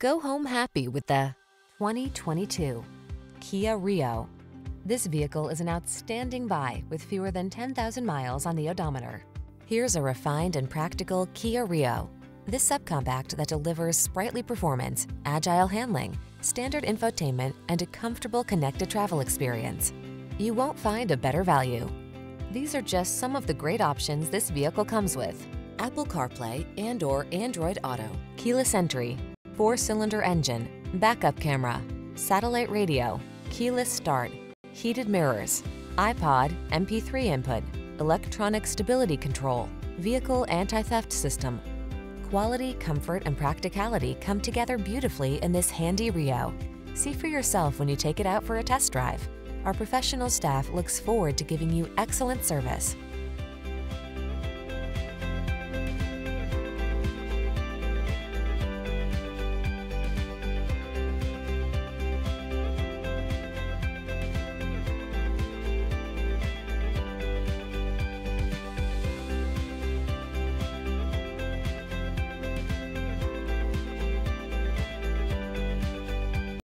Go home happy with the 2022 Kia Rio. This vehicle is an outstanding buy with fewer than 10,000 miles on the odometer. Here's a refined and practical Kia Rio. This subcompact that delivers sprightly performance, agile handling, standard infotainment, and a comfortable connected travel experience. You won't find a better value. These are just some of the great options this vehicle comes with. Apple CarPlay and or Android Auto, keyless entry, four-cylinder engine, backup camera, satellite radio, keyless start, heated mirrors, iPod, MP3 input, electronic stability control, vehicle anti-theft system. Quality, comfort, and practicality come together beautifully in this handy Rio. See for yourself when you take it out for a test drive. Our professional staff looks forward to giving you excellent service.